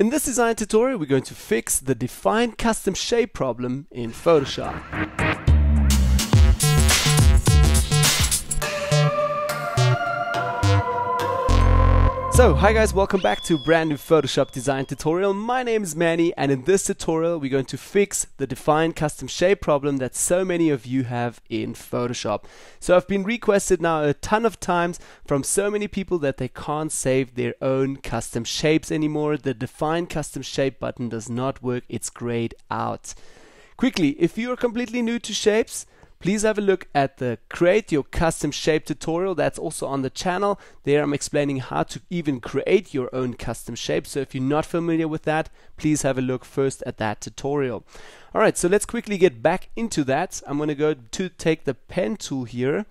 In this design tutorial, we're going to fix the define custom shape problem in Photoshop. So, hi guys, welcome back to a brand new Photoshop design tutorial. My name is Manny and in this tutorial we're going to fix the define custom shape problem that so many of you have in Photoshop. So I've been requested now a ton of times from so many people that they can't save their own custom shapes anymore. The define custom shape button does not work, it's grayed out. Quickly, if you are completely new to shapes, please have a look at the create your custom shape tutorial. That's also on the channel. There I'm explaining how to even create your own custom shape. So if you're not familiar with that please have a look first at that tutorial. Alright so let's quickly get back into that. I'm gonna go to take the pen tool here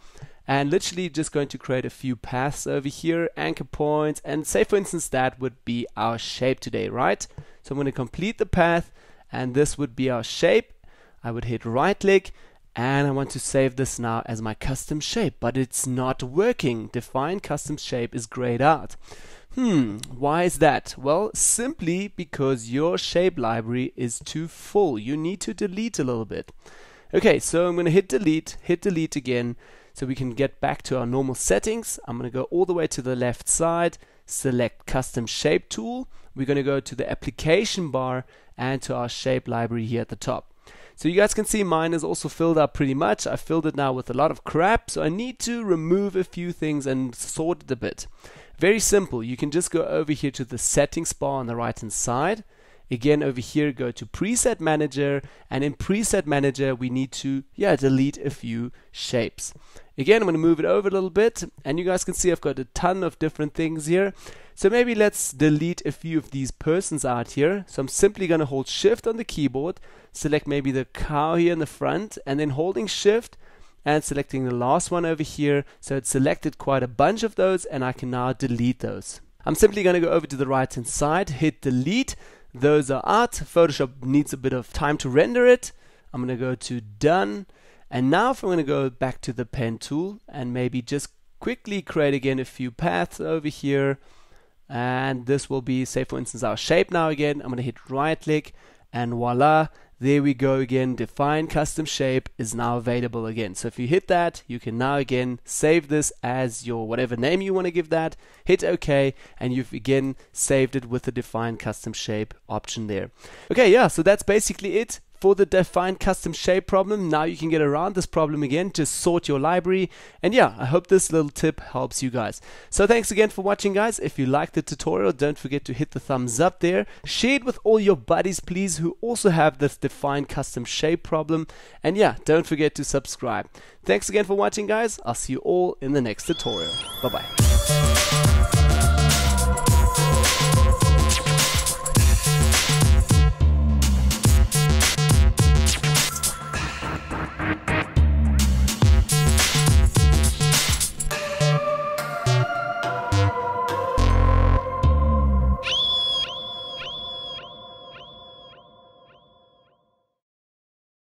and literally just going to create a few paths over here anchor points and say for instance that would be our shape today right? So I'm going to complete the path and this would be our shape. I would hit right click and I want to save this now as my custom shape but it's not working. Define custom shape is grayed out hmm why is that? Well simply because your shape library is too full. You need to delete a little bit. Okay so I'm gonna hit delete hit delete again so we can get back to our normal settings. I'm gonna go all the way to the left side select custom shape tool. We're gonna go to the application bar and to our shape library here at the top so you guys can see mine is also filled up pretty much. I filled it now with a lot of crap, so I need to remove a few things and sort it a bit. Very simple. You can just go over here to the settings bar on the right hand side. Again, over here, go to preset manager, and in preset manager, we need to, yeah, delete a few shapes. Again, I'm going to move it over a little bit, and you guys can see I've got a ton of different things here. So maybe let's delete a few of these persons out here. So I'm simply going to hold shift on the keyboard, select maybe the cow here in the front, and then holding shift and selecting the last one over here. So it's selected quite a bunch of those and I can now delete those. I'm simply going to go over to the right hand side, hit delete. Those are out. Photoshop needs a bit of time to render it. I'm going to go to done. And now if I'm going to go back to the pen tool and maybe just quickly create again a few paths over here and this will be say for instance our shape now again. I'm to hit right click and voila there we go again. Define custom shape is now available again. So if you hit that you can now again save this as your whatever name you want to give that. Hit ok and you've again saved it with the define custom shape option there. Okay yeah so that's basically it for the defined custom shape problem. Now you can get around this problem again, just sort your library. And yeah, I hope this little tip helps you guys. So thanks again for watching guys. If you liked the tutorial, don't forget to hit the thumbs up there. Share it with all your buddies please who also have this defined custom shape problem. And yeah, don't forget to subscribe. Thanks again for watching guys. I'll see you all in the next tutorial. Bye bye.